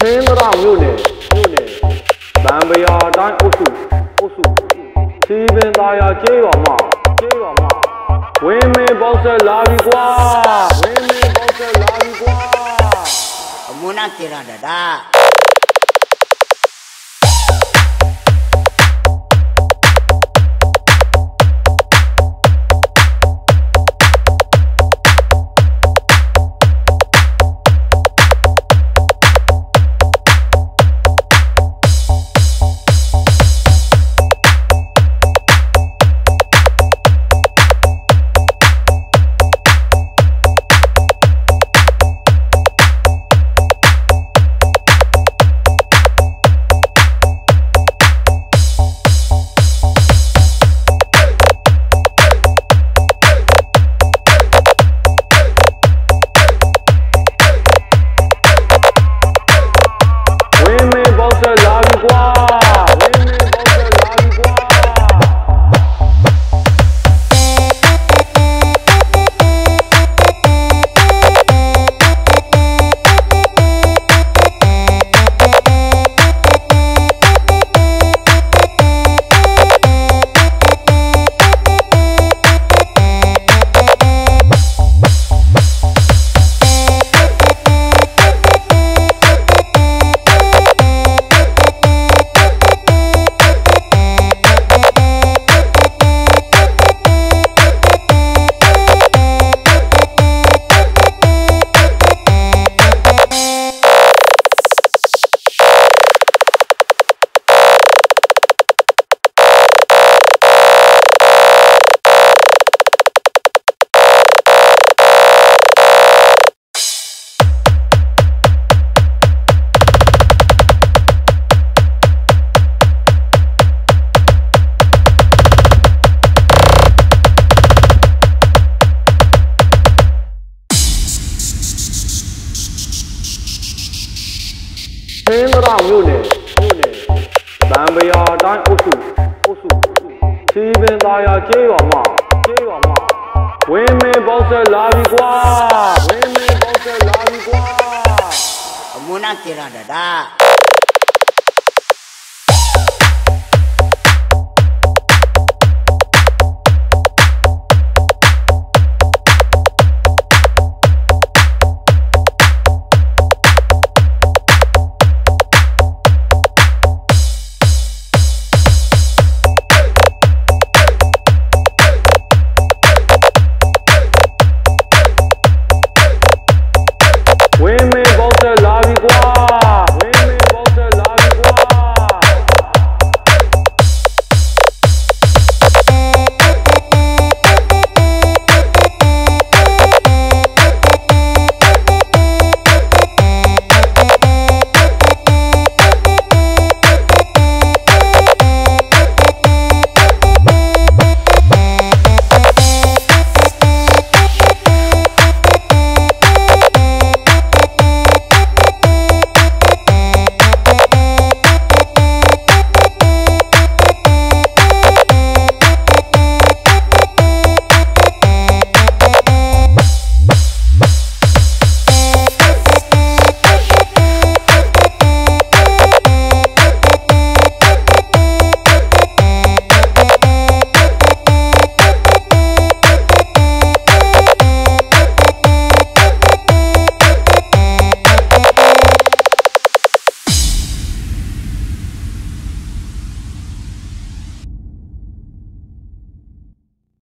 သင်းသရမြို့နယ်မြို့နယ်ဗံပရာတိုင်းအုပ်စုအုပ်စုစီပင်သားရကျေးရွာမှာကျေးရွာမှာဝင်းမင်းပေါက်ဆက်လာပြီကွာဝင်းမင်းပေါက်ဆက်လာပြီကွာအမွနာကေရတာဒါ သင်းသရမြို့နယ်မြို့နယ်ဗံပရာတိုင်းအုပ်စုအုပ်စုစီပင်သားရကျေးရွာမှာကျေးရွာမှာဝင်းမင်းပေါက်ဆက်လာပြီကွာဝင်းမင်းပေါက်ဆက်လာပြီကွာအမွနာကေရတာဒါ